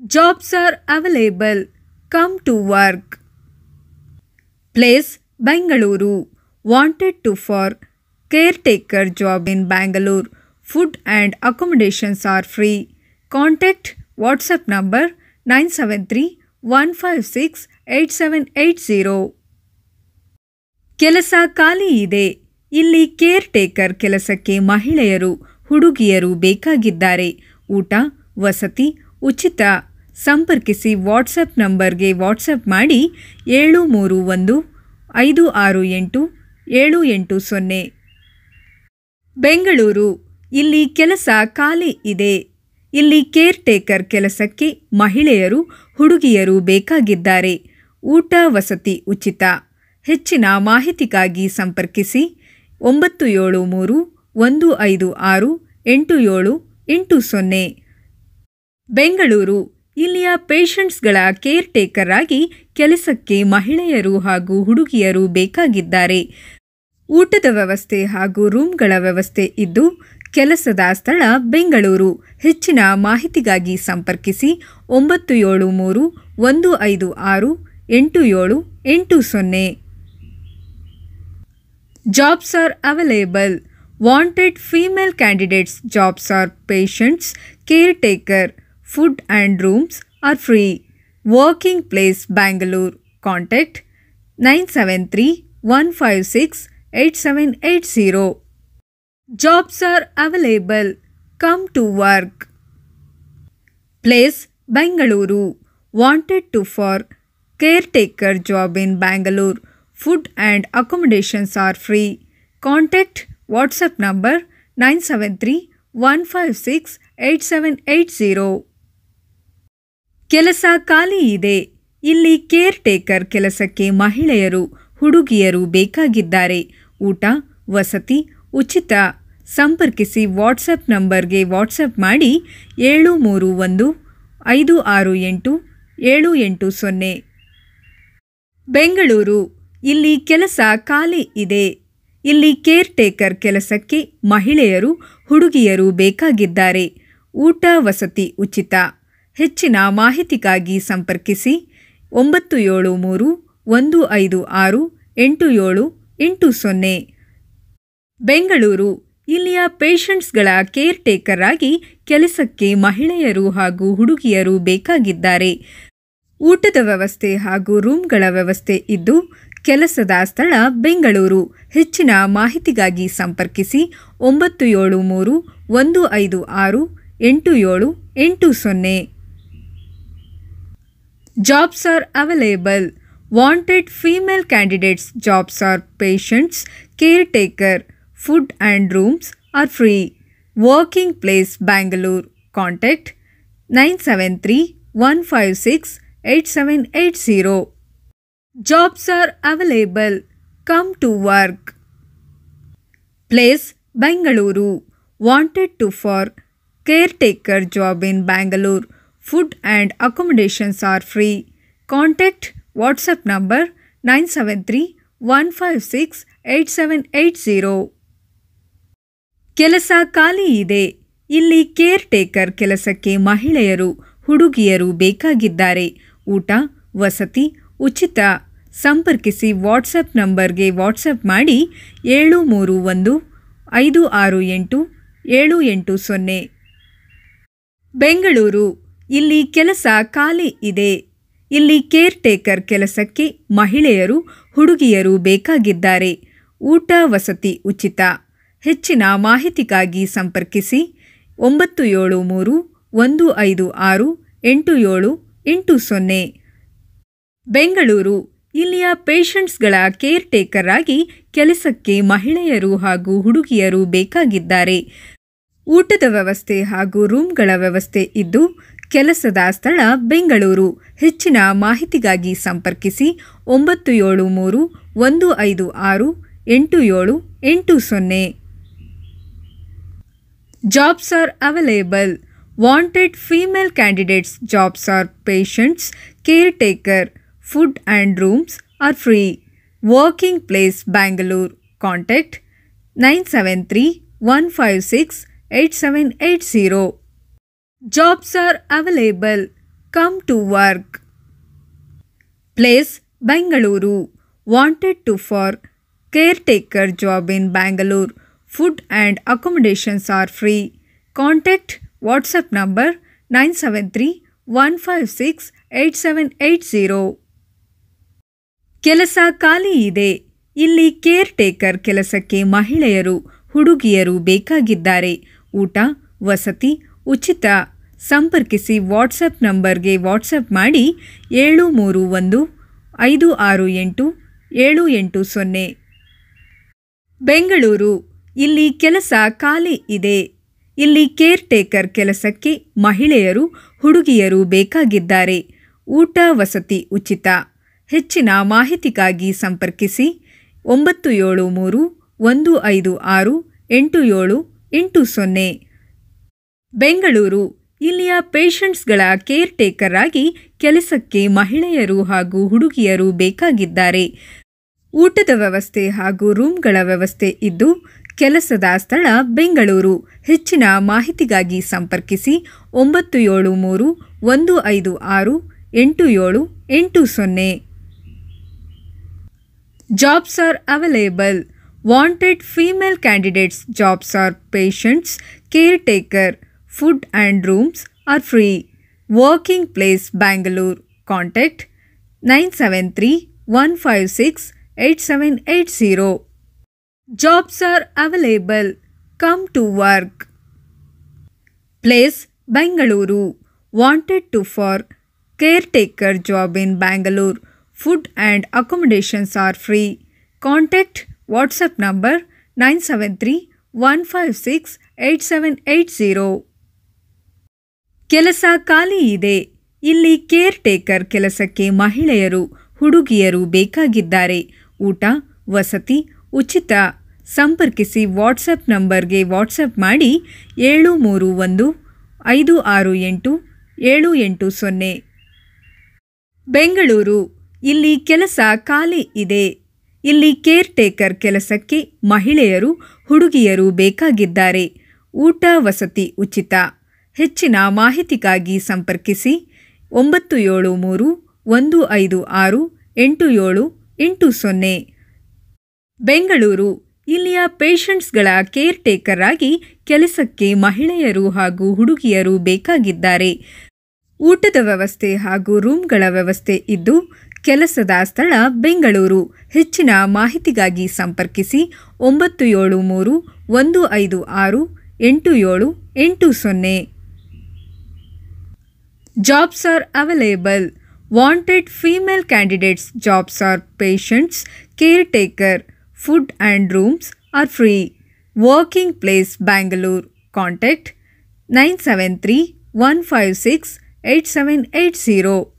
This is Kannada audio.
Jobs are available. Come to work. Place Bangalore. Wanted to for caretaker job in Bangalore. Food and accommodations are free. Contact WhatsApp number 973 156 8780. ಕೆಲಸ ಖಾಲಿ ಇದೆ ಇಲ್ಲಿ ಕೇರ್ ಟೇಕರ್ ಕೆಲಸಕ್ಕೆ ಮಹಿಳೆಯರು ಹುಡುಗಿಯರು ಬೇಕಾಗಿದ್ದಾರೆ ಊಟ ವಸತಿ ಉಚಿತ ಸಂಪರ್ಕಿಸಿ ವಾಟ್ಸಪ್ ನಂಬರ್ಗೆ ವಾಟ್ಸಪ್ ಮಾಡಿ ಏಳು ಮೂರು ಒಂದು ಐದು ಆರು ಎಂಟು ಏಳು ಎಂಟು ಸೊನ್ನೆ. ಬೆಂಗಳೂರು, ಇಲ್ಲಿ ಕೆಲಸ ಖಾಲಿ ಇದೆ. ಇಲ್ಲಿ ಕೇರ್ ಟೇಕರ್ ಕೆಲಸಕ್ಕೆ ಮಹಿಳೆಯರು, ಹುಡುಗಿಯರು ಬೇಕಾಗಿದ್ದಾರೆ. ಊಟ ವಸತಿ ಉಚಿತ. ಹೆಚ್ಚಿನ ಮಾಹಿತಿಗಾಗಿ ಸಂಪರ್ಕಿಸಿ ಒಂಬತ್ತು ಏಳು ಮೂರು ಒಂದು ಐದು ಆರು ಎಂಟು ಏಳು ಎಂಟು ಸೊನ್ನೆ. ಬೆಂಗಳೂರು ಇಲ್ಲಿಯ ಪೇಷಂಟ್ಸ್ಗಳ ಕೇರ್ ಟೇಕರ್ ಆಗಿ ಕೆಲಸಕ್ಕೆ ಮಹಿಳೆಯರು ಹಾಗೂ ಹುಡುಗಿಯರು ಬೇಕಾಗಿದ್ದಾರೆ. ಊಟದ ವ್ಯವಸ್ಥೆ ಹಾಗೂ ರೂಮ್ಗಳ ವ್ಯವಸ್ಥೆ ಇದ್ದು ಕೆಲಸದ ಸ್ಥಳ ಬೆಂಗಳೂರು. ಹೆಚ್ಚಿನ ಮಾಹಿತಿಗಾಗಿ ಸಂಪರ್ಕಿಸಿ ಒಂಬತ್ತು ಏಳು ಮೂರು ಒಂದು ಐದು ಆರು ಎಂಟು ಏಳು ಎಂಟು ಸೊನ್ನೆ. Jobs are available. Wanted female candidates jobs are patients care caretaker, food and rooms are free. Working place Bangalore. Contact 973 156 8780. Jobs are available. Come to work. Place Bangalore. Wanted to for caretaker job in Bangalore. Food and accommodations are free. Contact WhatsApp number 973 156 8780. ಕೆಲಸ ಖಾಲಿ ಇದೆ. ಇಲ್ಲಿ ಕೇರ್ ಟೇಕರ್ ಕೆಲಸಕ್ಕೆ ಮಹಿಳೆಯರು, ಹುಡುಗಿಯರು ಬೇಕಾಗಿದ್ದಾರೆ. ಊಟ, ವಸತಿ, ಉಚಿತ. ಸಂಪರ್ಕಿಸಿ ವಾಟ್ಸಪ್ ನಂಬರ್ಗೆ ವಾಟ್ಸಪ್ ಮಾಡಿ ಏಳು ಮೂರು ಒಂದು ಐದು ಆರು ಎಂಟು ಏಳು ಎಂಟು ಸೊನ್ನೆ. ಬೆಂಗಳೂರು, ಇಲ್ಲಿ ಕೆಲಸ ಖಾಲಿ ಇದೆ. ಇಲ್ಲಿ ಕೇರ್ ಟೇಕರ್ ಕೆಲಸಕ್ಕೆ ಮಹಿಳೆಯರು, ಹುಡುಗಿಯರು ಬೇಕಾಗಿದ್ದಾರೆ. ಊಟ, ವಸತಿ, ಉಚಿತ. ಹೆಚ್ಚಿನ ಮಾಹಿತಿಗಾಗಿ ಸಂಪರ್ಕಿಸಿ ಒಂಬತ್ತು ಏಳು ಮೂರು ಒಂದು ಐದು ಆರು ಎಂಟು ಏಳು ಎಂಟು ಸೊನ್ನೆ. ಬೆಂಗಳೂರು, ಇಲ್ಲಿಯ ಪೇಷಂಟ್ಸ್ಗಳ ಕೇರ್ ಟೇಕರ್ ಆಗಿ ಕೆಲಸಕ್ಕೆ ಮಹಿಳೆಯರು ಹಾಗೂ ಹುಡುಗಿಯರು ಬೇಕಾಗಿದ್ದಾರೆ. ಊಟದ ವ್ಯವಸ್ಥೆ ಹಾಗೂ ರೂಮ್ಗಳ ವ್ಯವಸ್ಥೆ ಇದ್ದು, ಕೆಲಸದ ಸ್ಥಳ ಬೆಂಗಳೂರು. ಹೆಚ್ಚಿನ ಮಾಹಿತಿಗಾಗಿ ಸಂಪರ್ಕಿಸಿ ಒಂಬತ್ತು ಏಳು ಮೂರು ಒಂದು ಐದು ಆರು ಎಂಟು ಏಳು ಎಂಟು ಸೊನ್ನೆ. Jobs are available. Wanted female candidates jobs are patients, caretaker, food and rooms are free. Working place Bangalore. Contact 973 156 8780. Jobs are available. Come to work. Place Bangalore. Wanted to for caretaker job in Bangalore. Food and accommodations are free. Contact WhatsApp number 973 156 8780. ಕೆಲಸ ಖಾಲಿ ಇದೆ. ಇಲ್ಲಿ ಕೇರ್ ಟೇಕರ್ ಕೆಲಸಕ್ಕೆ ಮಹಿಳೆಯರು, ಹುಡುಗಿಯರು ಬೇಕಾಗಿದ್ದಾರೆ. ಊಟ, ವಸತಿ, ಉಚಿತ. ಸಂಪರ್ಕಿಸಿ ವಾಟ್ಸಪ್ ನಂಬರ್ಗೆ ವಾಟ್ಸಪ್ ಮಾಡಿ ಏಳು ಮೂರು ಒಂದು, ಐದು ಆರು ಎಂಟು, ಏಳು ಎಂಟು ಸೊನ್ನೆ. ಬೆಂಗಳೂರು. ಇಲ್ಲಿ ಕೆಲಸ ಖಾಲಿ ಇದೆ. ಇಲ್ಲಿ ಕೇರ್ ಟೇಕರ್ ಕೆಲಸಕ್ಕೆ ಮಹಿಳೆಯರು, ಹುಡುಗಿಯರು ಬೇಕಾಗಿದ್ದಾರೆ. ಊಟ ವಸತಿ ಉಚಿತ. ಹೆಚ್ಚಿನ ಮಾಹಿತಿಗಾಗಿ ಸಂಪರ್ಕಿಸಿ ಒಂಬತ್ತು ಏಳು ಮೂರು ಒಂದು ಐದು ಆರು ಎಂಟು ಏಳು ಎಂಟು ಸೊನ್ನೆ. ಬೆಂಗಳೂರು, ಇಲ್ಲಿಯ ಪೇಷಂಟ್ಸ್ಗಳ ಕೇರ್ ಟೇಕರ್ ಆಗಿ ಕೆಲಸಕ್ಕೆ ಮಹಿಳೆಯರು ಹಾಗೂ ಹುಡುಗಿಯರು ಬೇಕಾಗಿದ್ದಾರೆ. ಊಟದ ವ್ಯವಸ್ಥೆ ಹಾಗೂ ರೂಮ್ಗಳ ವ್ಯವಸ್ಥೆ ಇದ್ದು ಕೆಲಸದ ಸ್ಥಳ ಬೆಂಗಳೂರು ಹೆಚ್ಚಿನ ಮಾಹಿತಿಗಾಗಿ ಸಂಪರ್ಕಿಸಿ ಒಂಬತ್ತು ಏಳು ಮೂರು ಒಂದು ಐದು ಆರು ಎಂಟು ಏಳು ಎಂಟು ಸೊನ್ನೆ Jobs are available. Wanted female candidates jobs are patients, caretaker, food and rooms are free. Working place Bangalore. Contact 973 156 8780. Jobs are available. come to work. Place Bangalore. Wanted to for caretaker job in Bangalore. Food and accommodations are free. Contact WhatsApp number 973 156 8780. ಕೆಲಸ ಖಾಲಿ ಇದೆ ಇಲ್ಲಿ ಕೇರ್ ಟೇಕರ್ ಕೆಲಸಕ್ಕೆ ಮಹಿಳೆಯರು ಹುಡುಗಿಯರು ಬೇಕಾಗಿದ್ದಾರೆ ಊಟ ವಸತಿ ಉಚಿತ ಸಂಪರ್ಕಿಸಿ ವಾಟ್ಸಪ್ ನಂಬರ್ಗೆ ವಾಟ್ಸಪ್ ಮಾಡಿ ಏಳು ಮೂರು ಒಂದು ಐದು ಆರು ಎಂಟು ಏಳು ಎಂಟು ಸೊನ್ನೆ. ಬೆಂಗಳೂರು, ಇಲ್ಲಿ ಕೆಲಸ ಖಾಲಿ ಇದೆ. ಇಲ್ಲಿ ಕೇರ್ ಟೇಕರ್ ಕೆಲಸಕ್ಕೆ ಮಹಿಳೆಯರು, ಹುಡುಗಿಯರು ಬೇಕಾಗಿದ್ದಾರೆ. ಊಟ ವಸತಿ ಉಚಿತ. ಹೆಚ್ಚಿನ ಮಾಹಿತಿಗಾಗಿ ಸಂಪರ್ಕಿಸಿ ಒಂಬತ್ತು ಏಳು ಮೂರು ಒಂದು ಐದು ಆರು ಎಂಟು ಏಳು ಎಂಟು ಸೊನ್ನೆ. ಬೆಂಗಳೂರು, ಇಲ್ಲಿಯ ಪೇಷಂಟ್ಸ್ಗಳ ಕೇರ್ ಟೇಕರ್ ಆಗಿ ಕೆಲಸಕ್ಕೆ ಮಹಿಳೆಯರು ಹಾಗೂ ಹುಡುಗಿಯರು ಬೇಕಾಗಿದ್ದಾರೆ. ಊಟದ ವ್ಯವಸ್ಥೆ ಹಾಗೂ ರೂಮ್ಗಳ ವ್ಯವಸ್ಥೆ ಇದ್ದು, ಕೆಲಸದ ಸ್ಥಳ ಬೆಂಗಳೂರು. ಹೆಚ್ಚಿನ ಮಾಹಿತಿಗಾಗಿ ಸಂಪರ್ಕಿಸಿ ಒಂಬತ್ತು ಏಳು ಮೂರು ಒಂದು ಐದು ಆರು ಎಂಟು ಏಳು ಎಂಟು ಸೊನ್ನೆ. Jobs are available. Wanted female candidates jobs are patients caretaker Food and rooms are free. Working Place Bangalore. Contact 973 156 8780. Jobs are available. Come to work. Place Bangalore. Wanted to for caretaker job in Bangalore. Food and accommodations are free. Contact WhatsApp number 973 156 8780. ಕೆಲಸ ಖಾಲಿ ಇದೆ. ಇಲ್ಲಿ ಕೇರ್ ಟೇಕರ್ ಕೆಲಸಕ್ಕೆ ಮಹಿಳೆಯರು, ಹುಡುಗಿಯರು ಬೇಕಾಗಿದ್ದಾರೆ. ಊಟ, ವಸತಿ, ಉಚಿತ. ಸಂಪರ್ಕಿಸಿ ವಾಟ್ಸಪ್ ನಂಬರ್ಗೆ ವಾಟ್ಸಪ್ ಮಾಡಿ ಏಳು ಮೂರು ಒಂದು ಐದು ಆರು ಎಂಟು ಏಳು ಎಂಟು ಸೊನ್ನೆ. ಬೆಂಗಳೂರು, ಇಲ್ಲಿ ಕೆಲಸ ಖಾಲಿ ಇದೆ. ಇಲ್ಲಿ ಕೇರ್ ಟೇಕರ್ ಕೆಲಸಕ್ಕೆ ಮಹಿಳೆಯರು, ಹುಡುಗಿಯರು ಬೇಕಾಗಿದ್ದಾರೆ. ಊಟ, ವಸತಿ, ಉಚಿತ. ಹೆಚ್ಚಿನ ಮಾಹಿತಿಗಾಗಿ ಸಂಪರ್ಕಿಸಿ ಒಂಬತ್ತು ಏಳು ಮೂರು ಒಂದು ಐದು ಆರು ಎಂಟು ಏಳು ಎಂಟು ಸೊನ್ನೆ. ಬೆಂಗಳೂರು, ಇಲ್ಲಿಯ ಪೇಷಂಟ್ಸ್ಗಳ ಕೇರ್ ಟೇಕರ್ ಆಗಿ ಕೆಲಸಕ್ಕೆ ಮಹಿಳೆಯರು ಹಾಗೂ ಹುಡುಗಿಯರು ಬೇಕಾಗಿದ್ದಾರೆ. ಊಟದ ವ್ಯವಸ್ಥೆ ಹಾಗೂ ರೂಮ್ಗಳ ವ್ಯವಸ್ಥೆ ಇದ್ದು, ಕೆಲಸದ ಸ್ಥಳ ಬೆಂಗಳೂರು. ಹೆಚ್ಚಿನ ಮಾಹಿತಿಗಾಗಿ ಸಂಪರ್ಕಿಸಿ ಒಂಬತ್ತು ಏಳು ಮೂರು ಒಂದು ಐದು ಆರು ಎಂಟು ಏಳು ಎಂಟು ಸೊನ್ನೆ. jobs are available. Wanted female candidates jobs are patients, caretaker, food and rooms are free. Working place Bangalore contact 973 156 8780.